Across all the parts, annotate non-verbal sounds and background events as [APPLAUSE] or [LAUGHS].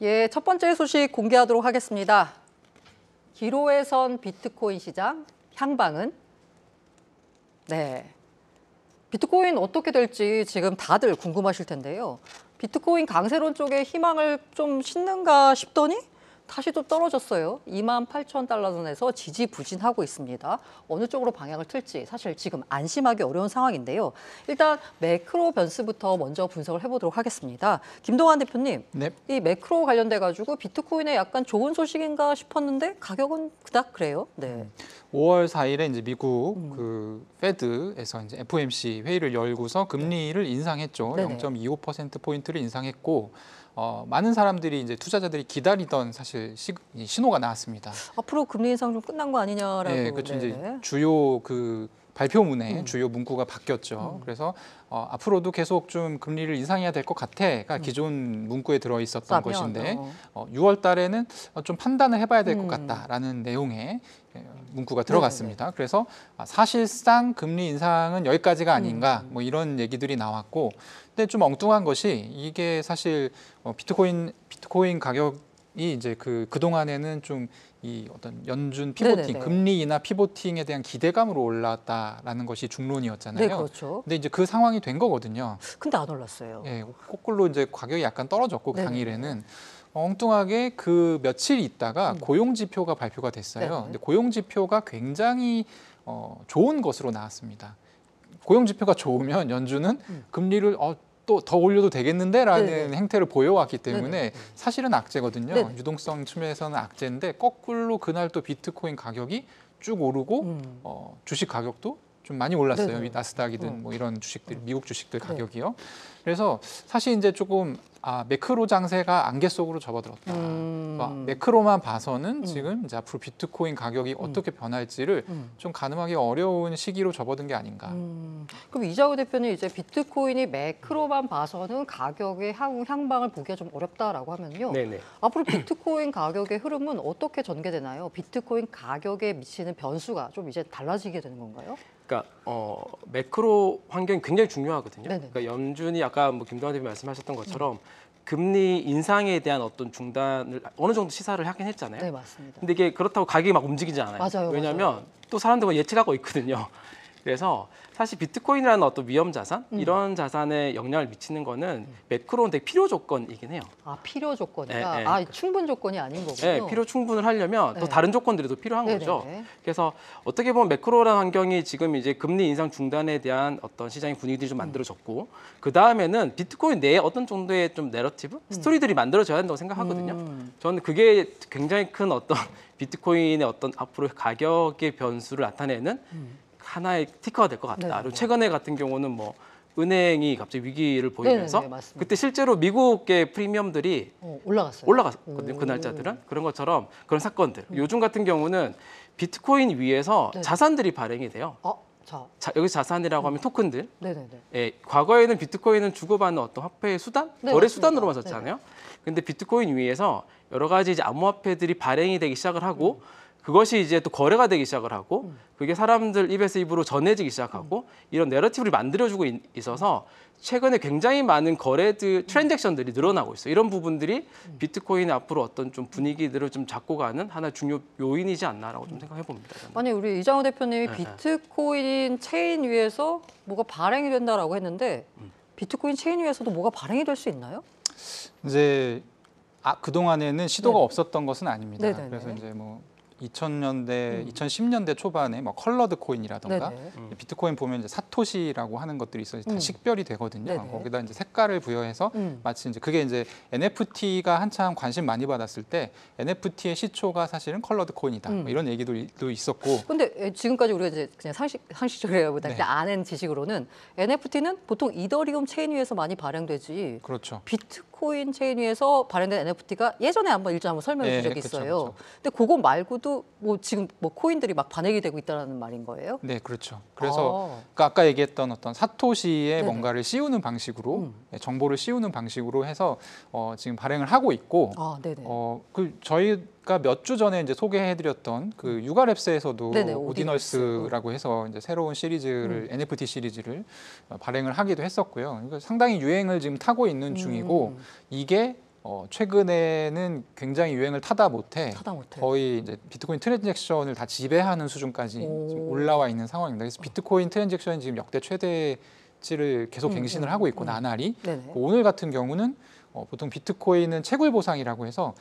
예, 첫 번째 소식 공개하도록 하겠습니다. 기로에선 비트코인 시장 향방은 네. 비트코인 어떻게 될지 지금 다들 궁금하실 텐데요. 비트코인 강세론 쪽에 희망을 좀 싣는가 싶더니 다시 또 떨어졌어요. 2만 8천 달러 선에서 지지부진하고 있습니다. 어느 쪽으로 방향을 틀지 사실 지금 안심하기 어려운 상황인데요. 일단 매크로 변수부터 먼저 분석을 해보도록 하겠습니다. 김동환 대표님, 네. 이 매크로 관련돼 가지고 비트코인에 약간 좋은 소식인가 싶었는데 가격은 그닥 그래요. 네. 5월 4일에 이제 미국 음. 그 페드에서 이제 FOMC 회의를 열고서 금리를 인상했죠. 네네. 0.25% 포인트를 인상했고 어, 많은 사람들이 이제 투자자들이 기다리던 사실 시, 이 신호가 나왔습니다. 앞으로 금리 인상 좀 끝난 거 아니냐라고. 네, 그렇죠. 네. 이제 주요 그 발표문에 음. 주요 문구가 바뀌었죠. 음. 그래서 어, 앞으로도 계속 좀 금리를 인상해야 될 것 같아가 기존 문구에 들어 있었던 음. 것인데 어. 어, 6월 달에는 어, 좀 판단을 해봐야 될것 음. 같다라는 내용의 예, 문구가 들어갔습니다. 그래서 아, 사실상 금리 인상은 여기까지가 아닌가 음. 뭐 이런 얘기들이 나왔고, 근데 좀 엉뚱한 것이 이게 사실 어, 비트코인 비트코인 가격 이 이제 그 그동안에는 좀 이 어떤 연준 피보팅, 네네네. 금리 인하 피보팅에 대한 기대감으로 올랐다라는 것이 중론이었잖아요. 네, 그렇죠. 근데 이제 그 상황이 된 거거든요. 근데 안 올랐어요. 예, 거꾸로 이제 가격이 약간 떨어졌고 네네. 당일에는 엉뚱하게 그 며칠 있다가 음. 고용 지표가 발표가 됐어요. 네네. 근데 고용 지표가 굉장히 어, 좋은 것으로 나왔습니다. 고용 지표가 좋으면 연준은 음. 금리를 어, 또 더 올려도 되겠는데라는 네네. 행태를 보여왔기 때문에 네네. 사실은 악재거든요. 네네. 유동성 측면에서는 악재인데 거꾸로 그날 또 비트코인 가격이 쭉 오르고 음. 어, 주식 가격도 좀 많이 올랐어요. 이 나스닥이든 어. 뭐 이런 주식들, 미국 주식들 네. 가격이요. 그래서 사실 이제 조금 아, 매크로 장세가 안개 속으로 접어들었다. 음. 그러니까 매크로만 봐서는 음. 지금 이제 앞으로 비트코인 가격이 어떻게 변할지를 음. 좀 가늠하기 어려운 시기로 접어든 게 아닌가. 음. 그럼 이자우 대표님 이제 비트코인이 매크로만 봐서는 가격의 향, 향방을 보기가 좀 어렵다라고 하면요. 네네. 앞으로 비트코인 가격의 흐름은 어떻게 전개되나요? 비트코인 가격에 미치는 변수가 좀 이제 달라지게 되는 건가요? 그러니까 어, 매크로 환경이 굉장히 중요하거든요. 네네. 그러니까 연준이 아까 뭐 김동환 대표 말씀하셨던 것처럼 금리 인상에 대한 어떤 중단을 어느 정도 시사를 하긴 했잖아요. 네, 맞습니다. 근데 이게 그렇다고 가격이 막 움직이지 않아요. 맞아요, 왜냐하면 맞아요. 또 사람들은 예측하고 있거든요. 그래서 사실 비트코인이라는 어떤 위험 자산 음. 이런 자산에 영향을 미치는 거는 매크로인데 필요 조건이긴 해요. 아 필요 조건이다. 네, 네. 아 충분 조건이 아닌 거군요. 네, 필요 충분을 하려면 네. 또 다른 조건들이 또 필요한 네네네. 거죠. 그래서 어떻게 보면 macro라는 환경이 지금 이제 금리 인상 중단에 대한 어떤 시장의 분위기들이 좀 만들어졌고 그 다음에는 비트코인 내에 어떤 정도의 좀 내러티브, 스토리들이 만들어져야 된다고 생각하거든요. 음. 저는 그게 굉장히 큰 어떤 [LAUGHS] 비트코인의 어떤 앞으로 가격의 변수를 나타내는 하나의 티커가 될 것 같다. 음. 네네. 그리고 최근에 같은 경우는 뭐 은행이 갑자기 위기를 보이면서 네네네, 맞습니다. 그때 실제로 미국의 프리미엄들이 어, 올라갔어요. 올라갔거든요. 오. 그 날짜들은 그런 것처럼 그런 사건들. 요즘 같은 경우는 비트코인 위에서 네. 자산들이 발행이 돼요. 아, 자, 자, 여기 자산이라고 하면 토큰들. 네네네. 예, 과거에는 비트코인은 주고받는 어떤 화폐의 수단, 네, 거래 맞습니다. 수단으로만 썼잖아요. 근데 비트코인 위에서 여러 가지 이제 암호화폐들이 발행이 되기 시작을 하고 그것이 이제 또 거래가 되기 시작을 하고 그게 사람들 입에서 입으로 전해지기 시작하고 이런 내러티브를 만들어주고 있- 있어서 최근에 굉장히 많은 거래들 transaction들이 늘어나고 있어요. 이런 부분들이 비트코인의 앞으로 어떤 좀 분위기들을 좀 잡고 가는 하나 의 중요 요인이지 않나라고 좀 생각해 봅니다. 아니 우리 이장우 대표님이 네, 비트코인 체인 위에서 뭐가 발행이 된다라고 했는데 음. 비트코인 체인 위에서도 뭐가 발행이 될 수 있나요? 이제 아, 그 동안에는 시도가 네. 없었던 것은 아닙니다. 네네네. 그래서 이제 뭐 2000년대, 음. 2010년대 초반에 뭐 colored coin이라던가 네네. 비트코인 보면 이제 사토시라고 하는 것들이 있어요. 다 음. 식별이 되거든요. 네네. 거기다 이제 색깔을 부여해서 음. 마치 이제 그게 이제 NFT가 한참 관심 많이 받았을 때 NFT의 시초가 사실은 colored coin이다. 음. 뭐 이런 얘기도 있었고 근데 에, 지금까지 우리가 이제 그냥 상식 상식적이라보다 네. 아는 지식으로는 NFT는 보통 이더리움 체인 위에서 많이 발행되지 그렇죠. 비트 코인 체인 위에서 발행된 NFT가 예전에 한번 일전 한번 설명해 준 네, 적이 그쵸, 있어요. 그쵸. 근데 그거 말고도 뭐 지금 뭐 코인들이 막 반영이 되고 있다는 말인 거예요? 네, 그렇죠. 그래서 아. 그 아까 얘기했던 어떤 사토시에 네네. 뭔가를 씌우는 방식으로 음. 네, 정보를 씌우는 방식으로 해서 어, 지금 발행을 하고 있고 아, 네네. 어, 그 저희 가 몇 주 전에 이제 소개해드렸던 그 육아랩스에서도 네네, 오디널스라고 해서 이제 새로운 시리즈를 음. NFT 시리즈를 어, 발행을 하기도 했었고요. 이거 상당히 유행을 지금 타고 있는 중이고 음. 이게 어, 최근에는 굉장히 유행을 타다 못해 타다 못해. 거의 이제 비트코인 transaction을 다 지배하는 수준까지 올라와 있는 상황입니다. 그래서 비트코인 transaction이 지금 역대 최대치를 계속 음, 갱신을 음, 하고 있고 음. 나날이 네네. 오늘 같은 경우는 어, 보통 비트코인은 채굴 보상이라고 해서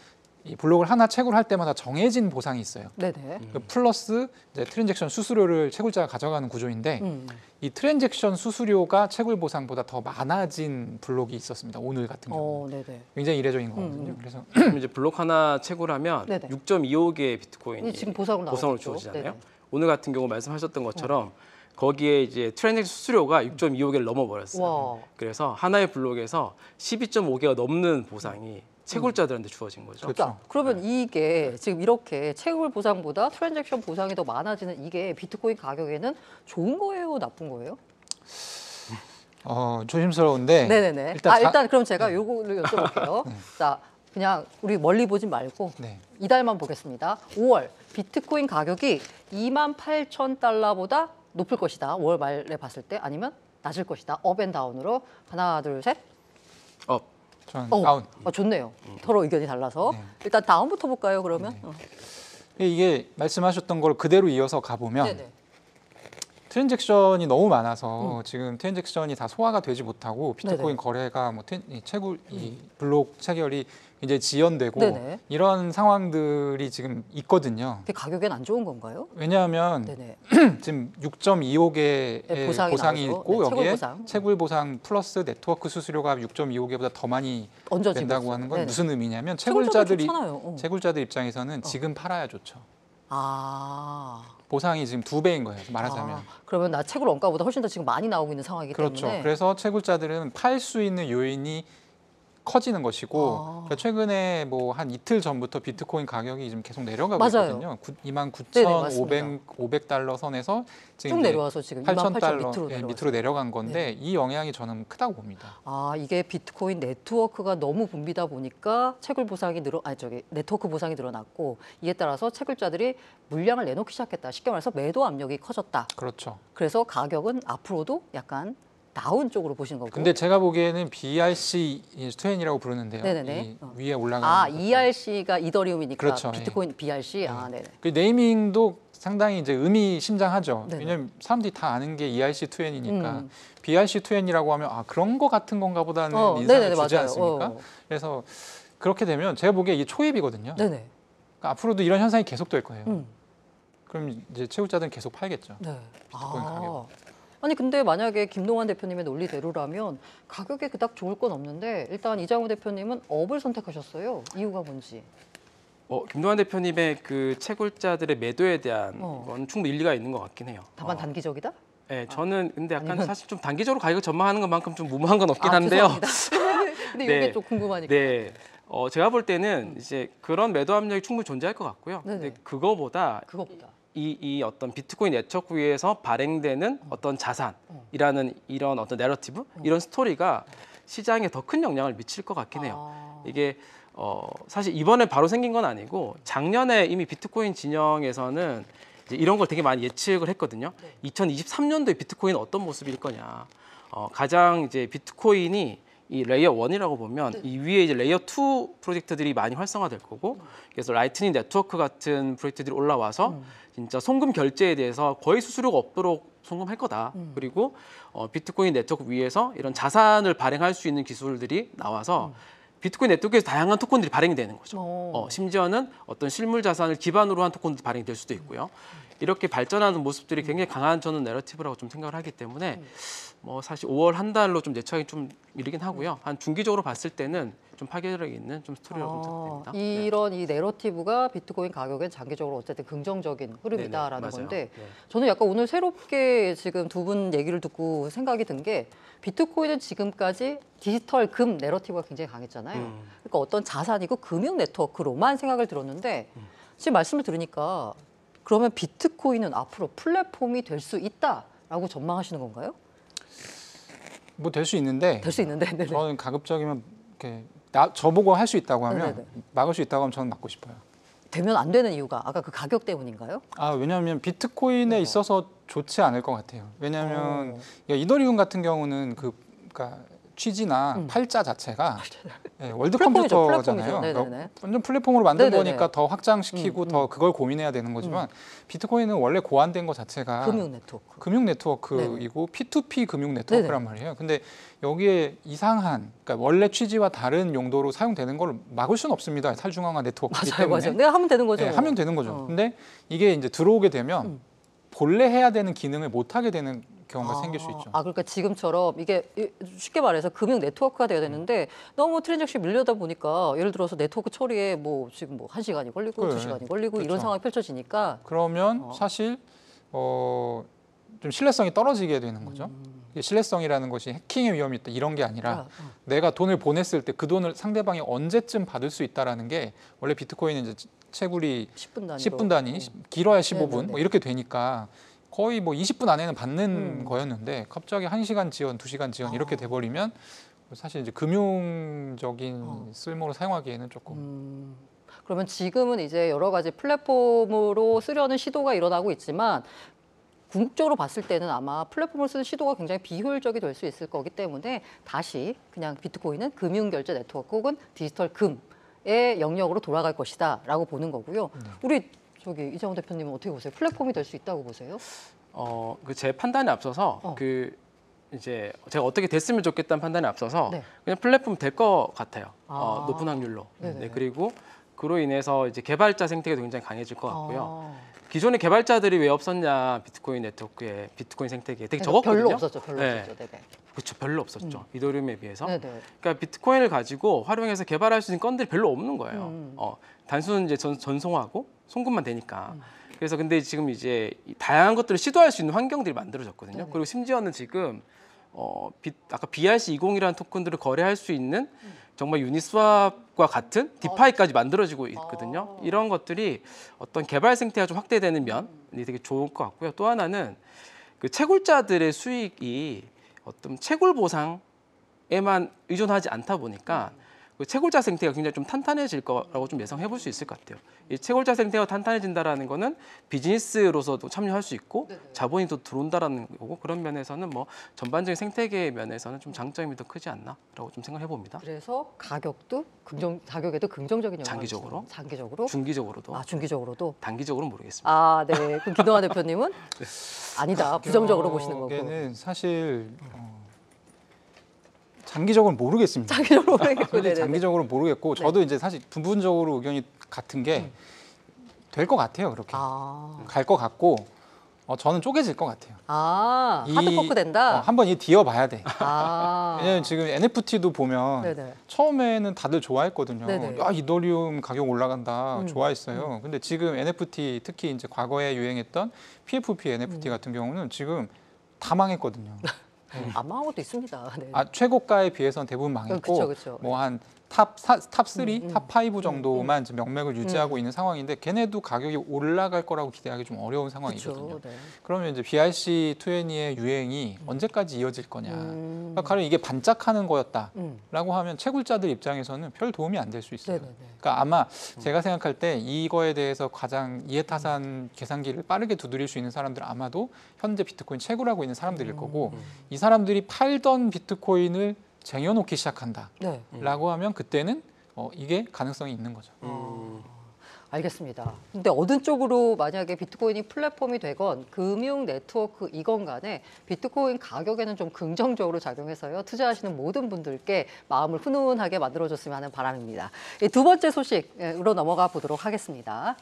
이 블록을 하나 채굴 할 때마다 정해진 보상이 있어요. 네네. 그 플러스 이제 transaction 수수료를 채굴자가 가져가는 구조인데 음. 이 transaction 수수료가 채굴 보상보다 더 많아진 블록이 있었습니다. 오늘 같은 경우 어, 네네. 굉장히 이례적인 거거든요. 음, 음. 그래서 이제 블록 하나 채굴하면 네네. 6.25개의 비트코인이 이 지금 보상으로 있죠. 주어지잖아요. 네네. 오늘 같은 경우 말씀하셨던 것처럼 거기에 이제 transaction 수수료가 6.25개를 넘어버렸어요. 와. 그래서 하나의 블록에서 12.5개가 넘는 보상이 채굴자들한테 주어진 거죠. 그렇죠. 그러면 이게 지금 이렇게 채굴 보상보다 transaction 보상이 더 많아지는 이게 비트코인 가격에는 좋은 거예요, 나쁜 거예요? [LAUGHS] 어, 조심스러운데 네네네. 일단 아 자- 네. 일단 그럼 제가 요거를 여쭤볼게요. [LAUGHS] 자, 그냥 우리 멀리 보진 말고 네. 이달만 보겠습니다. 5월 비트코인 가격이 2만 8천 달러보다 높을 것이다. 5월 말에 봤을 때 아니면 낮을 것이다. up and down으로 하나, 둘, 셋. 어, 전 어, down. 어, 좋네요. 서로 의견이 달라서 네. 일단 down부터 볼까요? 그러면. 어. 이게 말씀하셨던 걸 그대로 이어서 가보면 네네. transaction이 너무 많아서 지금 트랜잭션이 다 소화가 되지 못하고 비트코인 음. 네네. 거래가 뭐 트- 이 채굴 이 블록 체결이 이제 지연되고 네네. 이런 상황들이 지금 있거든요. 그게 가격엔 안 좋은 건가요? 왜냐하면. [CLEARS THROAT] 지금 6.25개의 네, 보상이, 보상이. 있고 네, 여기에 보상. 채굴 보상 플러스 네트워크 수수료가 6.25개보다 더 많이 된다고. 하는 건 네네. 무슨 의미냐면 채굴자들 채굴자들이. 어. 채굴자들 입장에서는 지금 팔아야 좋죠. 아. 보상이 지금 두 배인 거예요. 말하자면. 아, 그러면 나 채굴 원가보다 훨씬 더 지금 많이 나오고 있는 상황이기 그렇죠. 때문에 그래서 채굴자들은 팔 수 있는 요인이 커지는 것이고 아. 그러니까 최근에 뭐 한 이틀 전부터 비트코인 가격이 지금 계속 내려가고 맞아요. 있거든요. 2만 네네, 9,500 500 달러 선에서 쭉 지금 이제 내려와서 지금 2만 8천 8천 달러 밑으로 예. 밑으로 내려간 건데 이 영향이 저는 크다고 봅니다. 아 이게 비트코인 네트워크가 너무 붐비다 보니까 채굴 보상이 늘어 아니 저기 네트워크 보상이 늘어났고 이에 따라서 채굴자들이 물량을 내놓기 시작했다. 쉽게 말해서 매도 압력이 커졌다. 그렇죠. 그래서 가격은 앞으로도 약간 다운 쪽으로 보시는 거고. 근데 제가 보기에는 BRC 스웨인이라고 부르는데요. 네네네. 이 어. 위에 올라가는 아 것. ERC가 이더리움이니까 그렇죠, 비트코인 BRC 아 네네. 그 네이밍도 상당히 이제 의미 심장하죠. 네네. 왜냐면 사람들이 다 아는 게 ERC2N이니까 음. BRC2N이라고 하면 아 그런 거 같은 건가 보다는 어, 인상을 네네네 주지 맞아요. 않습니까? 어. 그래서 그렇게 되면 제가 보기에 이게 초입이거든요. 네네. 그러니까 앞으로도 이런 현상이 계속될 거예요. 음. 그럼 이제 채굴자들은 계속 팔겠죠. 네. 비트코인 가격. 아니 근데 만약에 김동완 대표님의 논리대로라면 가격에 그닥 좋을 건 없는데 일단 이장우 대표님은 업을 선택하셨어요. 이유가 뭔지. 어, 김동완 대표님의 그 채굴자들의 매도에 대한 어. 건 충분히 일리가 있는 것 같긴 해요. 다만 어, 단기적이다? 네, 저는 근데 약간 아니면- 사실 좀 단기적으로 가격을 전망하는 것만큼 좀 무모한 건 없긴 아, 한데요. 죄송합니다. [LAUGHS] 근데 네. 이게 좀 궁금하니까. 네. 어, 제가 볼 때는 이제 그런 매도 압력이 충분히 존재할 것 같고요. 네네. 근데 그거보다 그거보다. 이, 이 어떤 비트코인 네트워크 위에서 발행되는 어떤 자산이라는 이런 어떤 내러티브 이런 스토리가 시장에 더 큰 영향을 미칠 것 같긴 해요. 아. 이게 어, 사실 이번에 바로 생긴 건 아니고 작년에 이미 비트코인 진영에서는 이제 이런 걸 되게 많이 예측을 했거든요. 2023년도에 비트코인 어떤 모습일 거냐. 어, 가장 이제 비트코인이 이 layer 1이라고 보면 이 위에 이제 layer 2 프로젝트들이 많이 활성화될 거고 그래서 Lightning Network 같은 프로젝트들이 올라와서 진짜 송금 결제에 대해서 거의 수수료가 없도록 송금할 거다. 그리고 어, 비트코인 네트워크 위에서 이런 자산을 발행할 수 있는 기술들이 나와서 비트코인 네트워크에서 다양한 토큰들이 발행이 되는 거죠. 어. 어, 심지어는 어떤 실물 자산을 기반으로 한 토큰도 발행이 될 수도 있고요. 이렇게 발전하는 모습들이 굉장히 강한 저는 내러티브라고 좀 생각을 하기 때문에 뭐 사실 5월 한 달로 좀 예측하기 좀 이르긴 하고요. 한 중기적으로 봤을 때는 좀 파괴력 있는 좀 스토리라고 좀 아, 생각됩니다. 네. 이런 이 내러티브가 비트코인 가격엔 장기적으로 어쨌든 긍정적인 흐름이다라는 네네. 건데 네. 저는 약간 오늘 새롭게 지금 두 분 얘기를 듣고 생각이 든 게 비트코인은 지금까지 디지털 금 내러티브가 굉장히 강했잖아요. 음. 그러니까 어떤 자산이고 금융 네트워크로만 생각을 들었는데 지금 말씀을 들으니까 그러면 비트코인은 앞으로 플랫폼이 될 수 있다라고 전망하시는 건가요? 뭐 될 수 있는데 될 수 있는데 네네. 저는 가급적이면 이렇게 나 저보고 할 수 있다고 하면 네네네. 막을 수 있다고 하면 저는 막고 싶어요. 되면 안 되는 이유가 아까 그 가격 때문인가요? 아 왜냐하면 비트코인에 어. 있어서 좋지 않을 것 같아요. 왜냐하면 어. 이더리움 같은 경우는 그 그러니까 취지나 음. 팔자 자체가 네, world 플랫폼이죠, 컴퓨터잖아요. 플랫폼이죠. 그러니까 네네네. 완전 플랫폼으로 만든 네네네. 거니까 더 확장시키고 음, 음. 더 그걸 고민해야 되는 거지만 비트코인은 원래 고안된 것 자체가 금융 네트워크. 금융 네트워크이고 P2P 금융 네트워크란 말이에요. 근데 여기에 이상한 그러니까 원래 취지와 다른 용도로 사용되는 걸 막을 수는 없습니다. 탈중앙화 네트워크이기 맞아요, 때문에 맞아요. 내가 하면 되는 거죠. 네, 뭐. 하면 되는 거죠. 어. 근데 이게 이제 들어오게 되면 음. 본래 해야 되는 기능을 못 하게 되는 경우가 아, 생길 수 있죠. 아 그러니까 지금처럼 이게 이- 쉽게 말해서 금융 네트워크가 돼야 되는데 너무 트랜잭션 밀려다 보니까 예를 들어서 네트워크 처리에 뭐 지금 뭐 한 시간이 걸리고 그래. 두 시간이 걸리고 이런 그렇죠. 상황이 펼쳐지니까 그러면 어. 사실 어, 좀 신뢰성이 떨어지게 되는 거죠. 이게 신뢰성이라는 것이 해킹의 위험이 있다 이런 게 아니라 음. 아, 어. 내가 돈을 보냈을 때 그 돈을 상대방이 언제쯤 받을 수 있다라는 게 원래 비트코인은 이제 채굴이 10분 단위로 10분 단위, 길어야 15분 네네네. 뭐 이렇게 되니까 거의 뭐 20분 안에는 받는 음. 거였는데 갑자기 1시간 지연, 2시간 지연 이렇게 아. 돼 버리면 사실 이제 금융적인 어. 쓸모로 사용하기에는 조금 음, 그러면 지금은 이제 여러 가지 플랫폼으로 쓰려는 시도가 일어나고 있지만 궁극적으로 봤을 때는 아마 플랫폼을 쓰는 시도가 굉장히 비효율적이 될 수 있을 거기 때문에 다시 그냥 비트코인은 금융결제 네트워크 혹은 디지털 금의 영역으로 돌아갈 것이다 라고 보는 거고요. 네. 우리 저기 이정호 대표님은 어떻게 보세요? 플랫폼이 될 수 있다고 보세요? 어, 그 제 판단에 앞서서 어. 그 이제 제가 어떻게 됐으면 좋겠다는 판단에 앞서서 네. 그냥 플랫폼 될 것 같아요. 어, 아. 높은 확률로. 네네. 네, 그리고 그로 인해서 이제 개발자 생태계도 굉장히 강해질 것 같고요. 아, 기존의 개발자들이 왜 없었냐 비트코인 네트워크에 비트코인 생태계에 되게 그러니까 적었거든요. 별로 없었죠, 별로 네. 없었죠. 네네. 그렇죠, 별로 없었죠. 이더리움에 비해서. 음. 네네. 그러니까 비트코인을 가지고 활용해서 개발할 수 있는 건들이 별로 없는 거예요. 음. 어, 단순 이제 전, 전송하고 송금만 되니까. 음. 그래서 근데 지금 이제 이 다양한 것들을 시도할 수 있는 환경들이 만들어졌거든요. 네네. 그리고 심지어는 지금 어, 비, 아까 BRC20이라는 토큰들을 거래할 수 있는 음. 정말 유니스왑과 같은 디파이까지 만들어지고 있거든요. 아. 이런 것들이 어떤 개발 생태가 좀 확대되는 면이 되게 좋을 것 같고요. 또 하나는 그 채굴자들의 수익이 어떤 채굴 보상에만 의존하지 않다 보니까 그 채굴자 생태가 굉장히 좀 탄탄해질 거라고 좀 예상해 볼 수 있을 것 같아요. 이 채굴자 생태가 탄탄해진다라는 거는 비즈니스로서도 참여할 수 있고 네네. 자본이 더 들어온다라는 거고 그런 면에서는 뭐 전반적인 생태계 면에서는 좀 장점이 더 크지 않나라고 좀 생각해 봅니다. 그래서 가격도 긍정 가격에도 긍정적인 영향을 장기적으로? 장기적으로 중기적으로도 아 중기적으로 단기적으로는 모르겠습니다. 아, 네. 그럼 기동환 대표님은 [LAUGHS] 아니다. 부정적으로 보시는 거고. 사실 어, 장기적으로 모르겠습니다. 장기적으로 [LAUGHS] 네네네. 장기적으로 모르겠고 네. 저도 이제 사실 부분적으로 의견이 같은 게 될 것 같아요. 그렇게 아, 갈것 같고 어, 저는 쪼개질 것 같아요. 아 이- 하드포크 어, 된다. 한번 이 뒤어봐야 돼. 아, [LAUGHS] 왜냐면 지금 NFT도 보면 네네. 처음에는 다들 좋아했거든요. 네네. 야 이더리움 가격 올라간다 음, 좋아했어요. 근데 지금 NFT 특히 이제 과거에 유행했던 PFP 음. NFT 같은 경우는 지금 다 망했거든요. [LAUGHS] 안 망한 것도 있습니다. 네. 아 최고가에 비해서는 대부분 망했고 그쵸, 그쵸. 뭐한 top top 3, 음, 음. top 5 정도만 지금 명맥을 유지하고 있는 상황인데 걔네도 가격이 올라갈 거라고 기대하기 좀 어려운 상황이거든요. 그렇죠. 네. 그러면 이제 BRC20의 유행이 언제까지 이어질 거냐. 음, 그러니까 가령 이게 반짝하는 거였다. 음. 라고 하면 채굴자들 입장에서는 별 도움이 안 될 수 있어요. 네네네. 그러니까 아마 제가 생각할 때 이거에 대해서 가장 이해타산 계산기를 빠르게 두드릴 수 있는 사람들은 아마도 현재 비트코인 채굴하고 있는 사람들일 거고 음. 이 사람들이 팔던 비트코인을 쟁여놓기 시작한다라고 네. 하면 그때는 어, 이게 가능성이 있는 거죠. 음. 알겠습니다. 근데 어느 쪽으로 만약에 비트코인이 플랫폼이 되건 금융 네트워크 이건 간에 비트코인 가격에는 좀 긍정적으로 작용해서요. 투자하시는 모든 분들께 마음을 훈훈하게 만들어줬으면 하는 바람입니다. 이두 번째 소식으로 넘어가 보도록 하겠습니다.